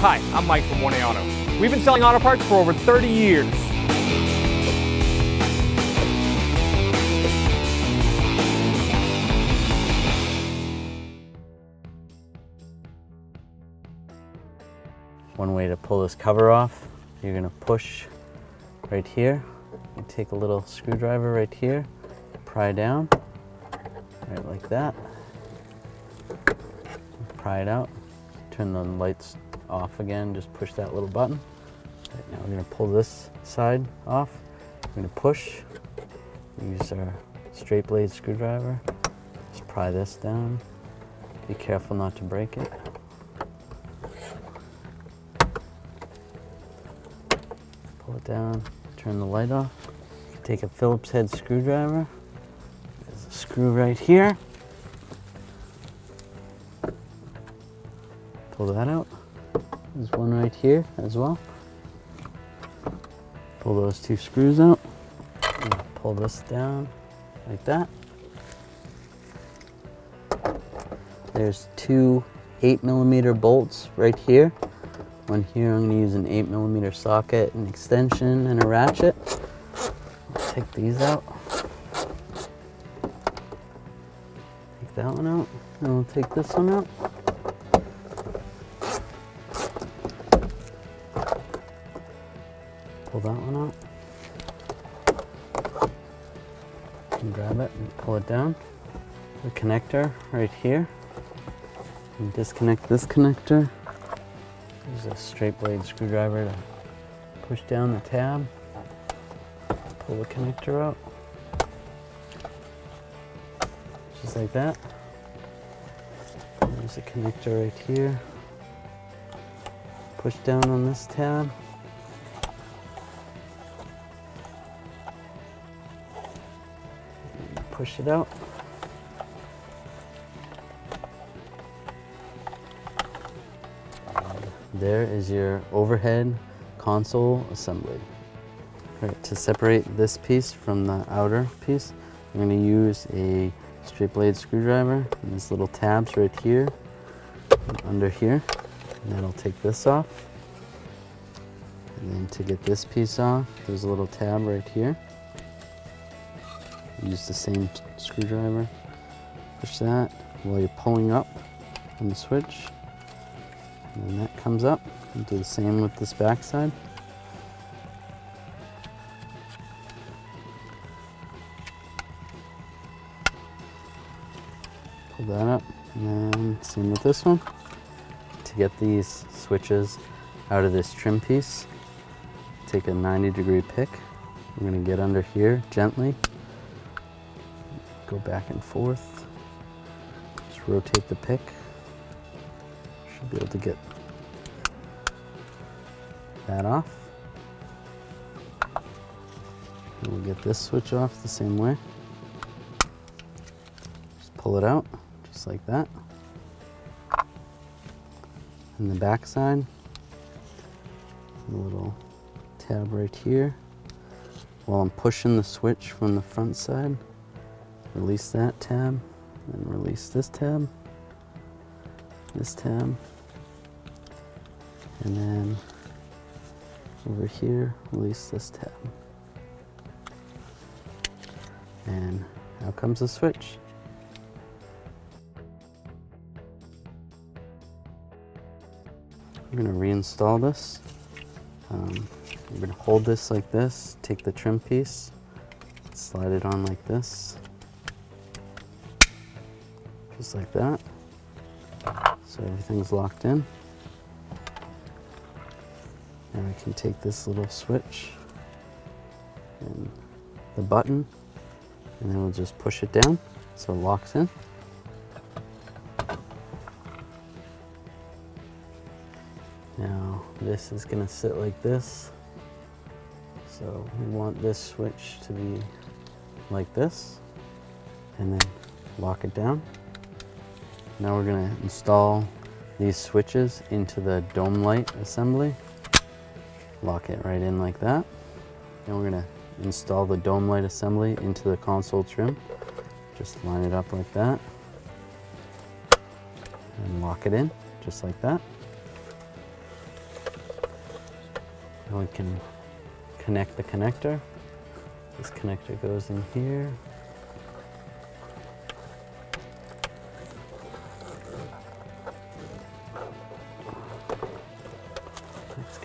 Hi, I'm Mike from 1A Auto. We've been selling auto parts for over 30 years. One way to pull this cover off, you're gonna push right here. You take a little screwdriver right here, pry down, right like that. Pry it out, turn the lights off again, just push that little button. Right now we're gonna pull this side off. We're gonna push, use our straight blade screwdriver. Just pry this down. Be careful not to break it. Pull it down, turn the light off. Take a Phillips head screwdriver. There's a screw right here. Pull that out. There's one right here as well. Pull those two screws out. Pull this down like that. There's two 8 millimeter bolts right here. One here, I'm going to use an 8 millimeter socket, an extension, and a ratchet. Take these out. Take that one out, and we'll take this one out. Pull that one out. And grab it and pull it down. The connector right here. And disconnect this connector. Use a straight blade screwdriver to push down the tab. Pull the connector out. Just like that. There's a connector right here. Push down on this tab. Push it out. There is your overhead console assembly. Right, to separate this piece from the outer piece, I'm going to use a straight blade screwdriver and these little tabs right here under here. And then I'll take this off. And then to get this piece off, there's a little tab right here. Use the same screwdriver. Push that while you're pulling up on the switch. And then that comes up. Do the same with this back side. Pull that up. And then same with this one. To get these switches out of this trim piece, take a 90 degree pick. I'm going to get under here gently. Go back and forth. Just rotate the pick. Should be able to get that off. And we'll get this switch off the same way. Just pull it out, just like that. And the back side, a little tab right here. While I'm pushing the switch from the front side, release that tab, and release this tab, this tab, and then over here, release this tab. And out comes the switch. We're gonna reinstall this. Um, we're gonna hold this like this, take the trim piece, slide it on like this, just like that. So everything's locked in. And I can take this little switch and the button, and then we'll just push it down so it locks in. Now this is gonna sit like this. So we want this switch to be like this and then lock it down. Now we're gonna install these switches into the dome light assembly. Lock it right in like that. And we're gonna install the dome light assembly into the console trim. Just line it up like that. And lock it in, just like that. And we can connect the connector. This connector goes in here.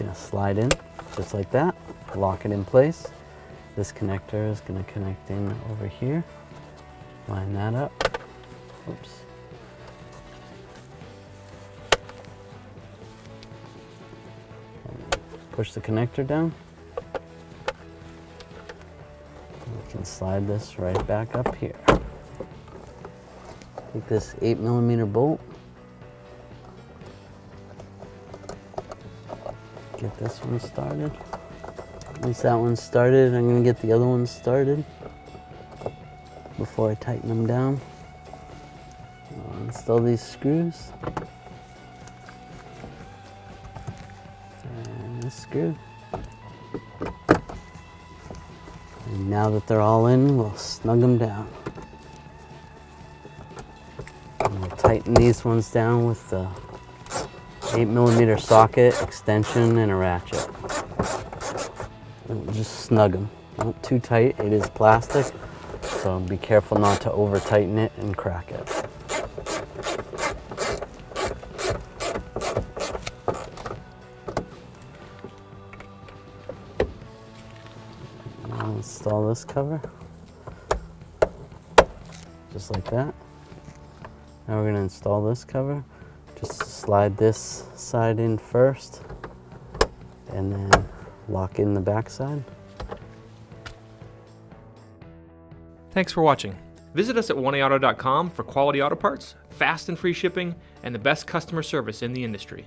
Gonna slide in just like that, lock it in place. This connector is gonna connect in over here. Line that up. Oops. Push the connector down. We can slide this right back up here. Take this 8 millimeter bolt. Get this one started. At least that one's started. I'm gonna get the other one started before I tighten them down. I'll install these screws. And this screw. And now that they're all in, we'll snug them down. And we'll tighten these ones down with the 8 millimeter socket, extension, and a ratchet. Just snug them. Not too tight, it is plastic, so be careful not to over tighten it and crack it. Install this cover. Just like that. Now we're going to install this cover. Slide this side in first and then lock in the back side. Thanks for watching. Visit us at 1aauto.com for quality auto parts, fast and free shipping, and the best customer service in the industry.